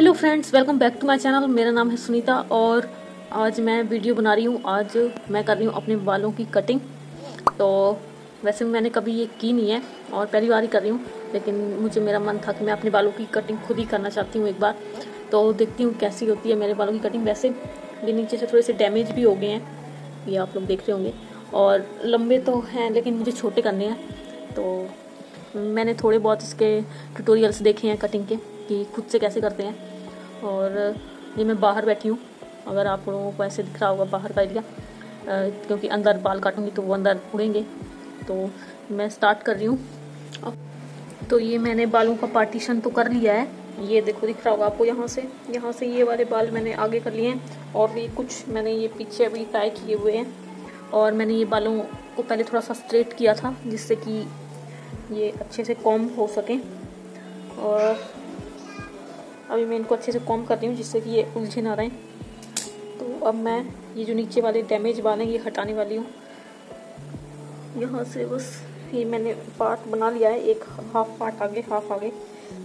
Hello friends welcome back to my channel मेरा नाम है सुनीता और आज मैं वीडियो बना रही हूँ। आज मैं कर रही हूँ अपने बालों की कटिंग तो वैसे मैंने कभी ये की नहीं है और पहली बार ही कर रही हूँ, लेकिन मुझे मेरा मन था कि मैं अपने बालों की कटिंग खुद ही करना चाहती हूँ एक बार। तो देखती हूँ कैसी होती है मेरे बालों की कटिंग वैसे ये नीचे से थोड़े से डैमेज भी हो गए हैं, ये आप लोग देख रहे होंगे। और लंबे तो हैं, लेकिन मुझे छोटे करने हैं। तो मैंने थोड़े बहुत इसके ट्यूटोरियल्स देखे हैं कटिंग के। कि खुद से कैसे करते हैं। और ये मैं बाहर बैठी हूँ। अगर आप लोगों को ऐसे दिख रहा होगा बाहर का एरिया क्योंकि अंदर बाल काटूँगी तो वो अंदर उड़ेंगे। तो मैं स्टार्ट कर रही हूँ। तो ये मैंने बालों का पार्टीशन तो कर लिया है। ये देखो दिख रहा होगा आपको यहाँ से। यहाँ से ये वाले बाल मैंने आगे कर लिए हैं। और ये कुछ मैंने ये पीछे अभी टाई किए हुए हैं। और मैंने ये बालों को पहले थोड़ा सा स्ट्रेट किया था, जिससे कि ये अच्छे से कॉम हो सकें। और अभी मैं इनको अच्छे से कॉम कर रही हूँ, जिससे कि ये उलझे ना रहें। तो अब मैं ये जो नीचे वाले डैमेज हैं, ये हटाने वाली हूँ। यहाँ से बस ये मैंने पार्ट बना लिया है, एक हाफ़ पार्ट आगे हाफ़ आगे,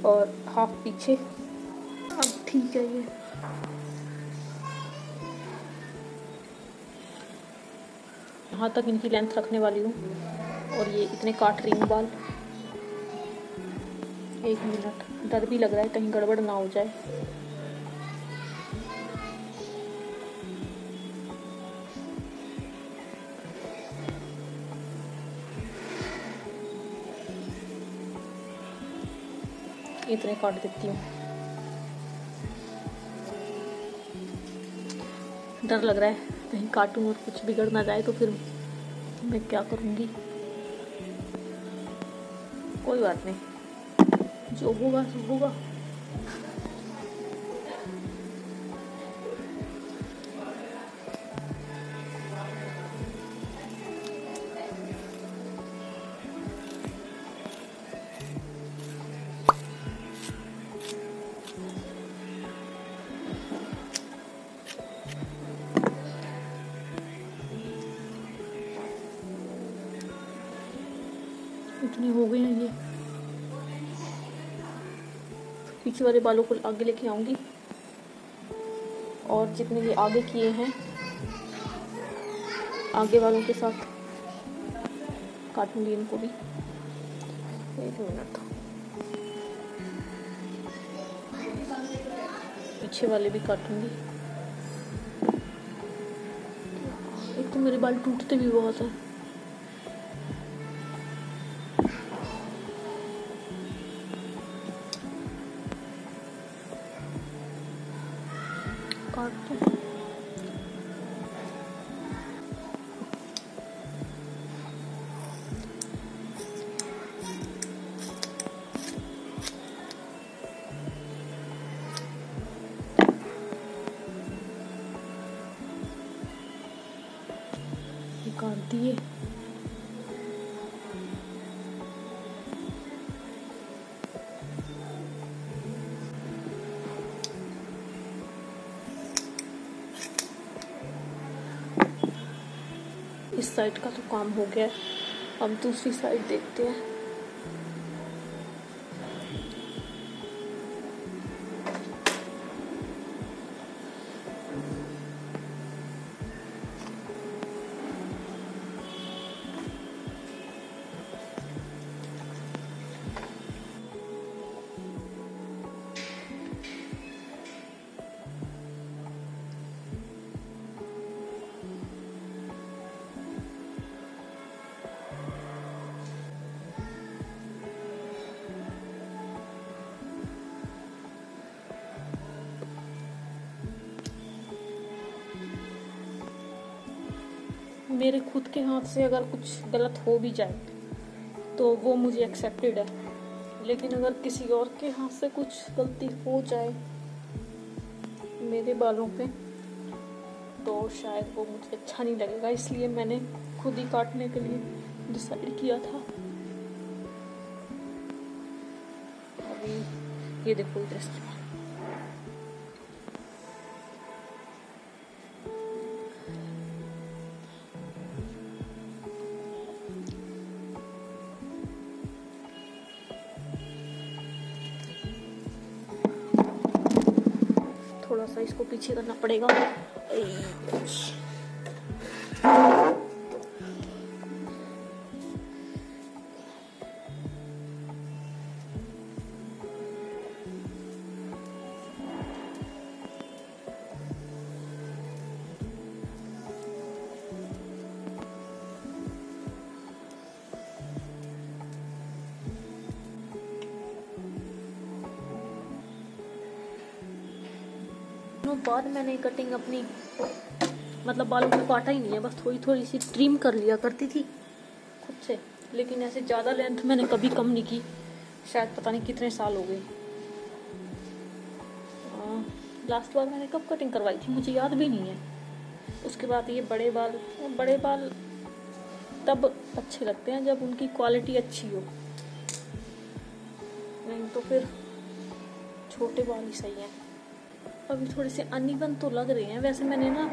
और हाफ़ पीछे। अब ठीक है ये। यहाँ तक इनकी लेंथ रखने वाली हूँ, और ये इतने काट रही हूँ बाल। एक मिनट। डर भी लग रहा है कहीं गड़बड़ ना हो जाए। इतने काट देती हूँ। डर लग रहा है कहीं काटूं और कुछ बिगड़ ना जाए तो फिर मैं क्या करूँगी? कोई बात नहीं। जो होगा सो होगा। इतने हो गए हैं ये। पीछे वाले बालों को आगे लेके आऊँगी। और जितने भी आगे किए हैं, आगे वालों के साथ काटूँगी इनको भी। एक मिनट पीछे वाले भी काटूँगी। एक तो मेरे बाल टूटते भी बहुत हैं। काट। दिए साइड का तो काम हो गया है। अब दूसरी साइड देखते हैं। मेरे खुद के हाथ से अगर कुछ गलत हो भी जाए तो वो मुझे एक्सेप्टेड है। लेकिन अगर किसी और के हाथ से कुछ गलती हो जाए मेरे बालों पे तो शायद वो मुझे अच्छा नहीं लगेगा। इसलिए मैंने खुद ही काटने के लिए डिसाइड किया था। अभी ये देखो इधर थोड़ा सा इसको पीछे करना पड़ेगा। दिनों बाद मैंने कटिंग अपनी मतलब बालों को काटा ही नहीं है, बस थोड़ी थोड़ी सी ट्रिम कर लिया करती थी खुद से। लेकिन ऐसे ज़्यादा लेंथ मैंने कभी कम नहीं की, शायद पता नहीं कितने साल हो गए। लास्ट बार मैंने कब कटिंग करवाई थी मुझे याद भी नहीं है। उसके बाद ये बड़े बाल बड़े बाल तब अच्छे लगते हैं जब उनकी क्वालिटी अच्छी हो। नहीं तो फिर छोटे बाल ही सही हैं। अभी थोड़े से अनइवन तो लग रहे हैं। वैसे मैंने ना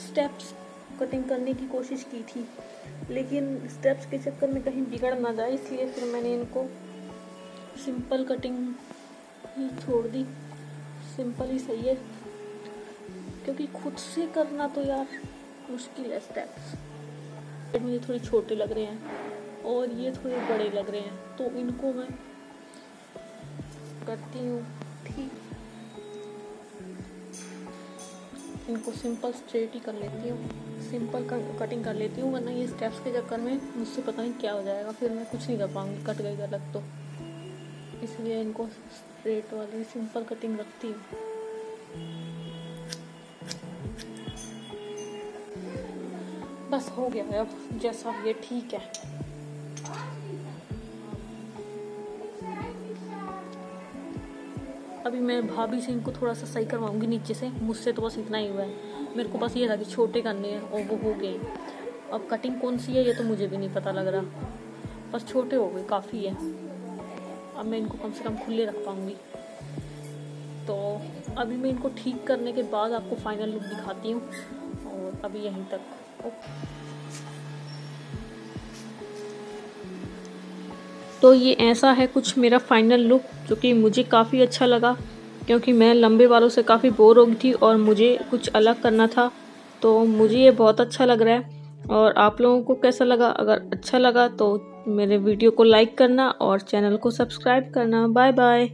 स्टेप्स कटिंग करने की कोशिश की थी, लेकिन स्टेप्स के चक्कर में कहीं बिगड़ ना जाए, इसलिए फिर मैंने इनको सिंपल कटिंग ही छोड़ दी। सिंपल ही सही है, क्योंकि खुद से करना तो यार मुश्किल है स्टेप्स मुझे थोड़े छोटे लग रहे हैं, और ये थोड़े बड़े लग रहे हैं तो इनको मैं करती हूँ, ठीक। इनको सिंपल स्ट्रेट ही कर लेती हूँ, सिंपल कटिंग कर लेती हूँ, वरना ये स्टेप्स के चक्कर में मुझसे पता नहीं क्या हो जाएगा, फिर मैं कुछ नहीं कर पाऊँगी कट गई गलत तो। इसलिए इनको स्ट्रेट वाली सिंपल कटिंग रखती हूँ। बस हो गया है अब, जैसा ये ठीक है। अभी मैं भाभी से इनको थोड़ा सा सही करवाऊँगी नीचे से। मुझसे तो बस इतना ही हुआ है। मेरे को बस ये था कि छोटे करने हैं और वो हो गए। अब कटिंग कौन सी है, ये तो मुझे भी नहीं पता लग रहा। बस छोटे हो गए, काफ़ी है। अब मैं इनको कम से कम खुले रख पाऊँगी। तो अभी मैं इनको ठीक करने के बाद आपको फाइनल लुक दिखाती हूँ। और अभी यहीं तक। ओके। तो ये ऐसा है कुछ मेरा फाइनल लुक जो कि मुझे काफ़ी अच्छा लगा, क्योंकि मैं लंबे बालों से काफ़ी बोर हो गई थी और मुझे कुछ अलग करना था तो मुझे ये बहुत अच्छा लग रहा है। और आप लोगों को कैसा लगा? अगर अच्छा लगा तो मेरे वीडियो को लाइक करना और चैनल को सब्सक्राइब करना। Bye bye